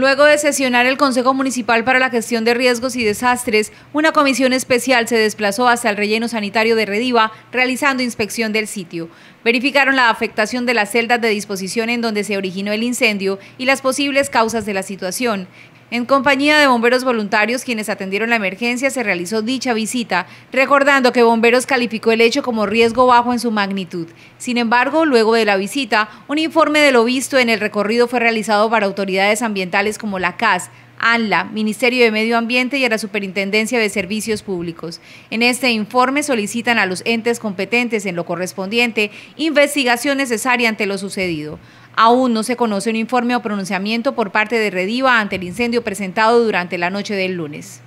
Luego de sesionar el Consejo Municipal para la Gestión de Riesgos y Desastres, una comisión especial se desplazó hasta el relleno sanitario de Rediva, realizando inspección del sitio. Verificaron la afectación de las celdas de disposición en donde se originó el incendio y las posibles causas de la situación. En compañía de bomberos voluntarios quienes atendieron la emergencia se realizó dicha visita, recordando que Bomberos calificó el hecho como riesgo bajo en su magnitud. Sin embargo, luego de la visita, un informe de lo visto en el recorrido fue realizado para autoridades ambientales como la CAS, ANLA, Ministerio de Medio Ambiente y a la Superintendencia de Servicios Públicos. En este informe solicitan a los entes competentes en lo correspondiente investigación necesaria ante lo sucedido. Aún no se conoce un informe o pronunciamiento por parte de Rediva ante el incendio presentado durante la noche del lunes.